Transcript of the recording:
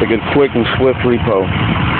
A good quick and swift repo.